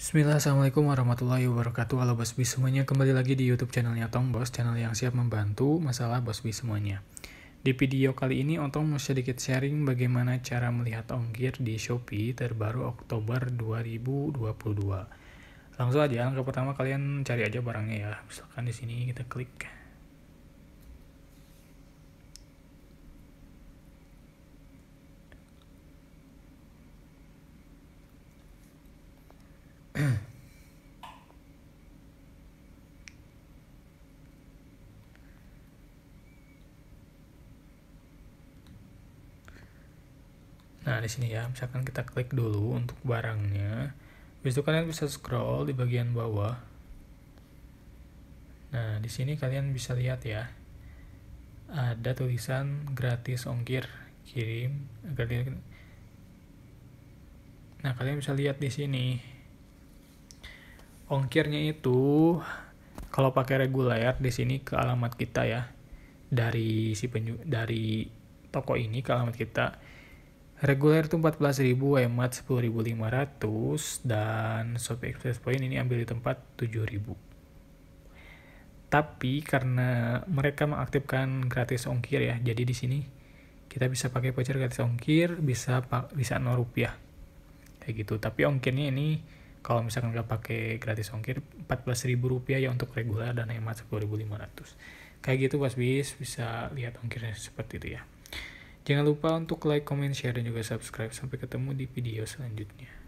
Bismillah, Assalamualaikum warahmatullahi wabarakatuh. Halo Bos Bis semuanya, kembali lagi di YouTube channelnya Tong Bos, channel yang siap membantu masalah Bos Bis semuanya. Di video kali ini, Otong mau sedikit sharing bagaimana cara melihat ongkir di Shopee terbaru Oktober 2022. Langsung aja, langkah pertama kalian cari aja barangnya ya. Misalkan di sini kita klik. Nah, di sini ya, misalkan kita klik dulu untuk barangnya. Habis itu kalian bisa scroll di bagian bawah. Nah, di sini kalian bisa lihat ya. Ada tulisan gratis ongkir kirim. Kalian Nah, kalian bisa lihat di sini. Ongkirnya itu kalau pakai reguler di sini ke alamat kita ya. Dari si penju dari toko ini ke alamat kita Reguler itu 14.000, hemat 10.500 dan Shopee Express Point ini ambil di tempat 7.000. Tapi karena mereka mengaktifkan gratis ongkir ya, jadi di sini kita bisa pakai voucher gratis ongkir, bisa bisa 0 rupiah. Kayak gitu. Tapi ongkirnya ini kalau misalkan nggak pakai gratis ongkir 14.000 rupiah ya untuk reguler dan hemat 10.500. Kayak gitu Mas Bis, bisa lihat ongkirnya seperti itu ya. Jangan lupa untuk like, comment, share, dan juga subscribe. Sampai ketemu di video selanjutnya.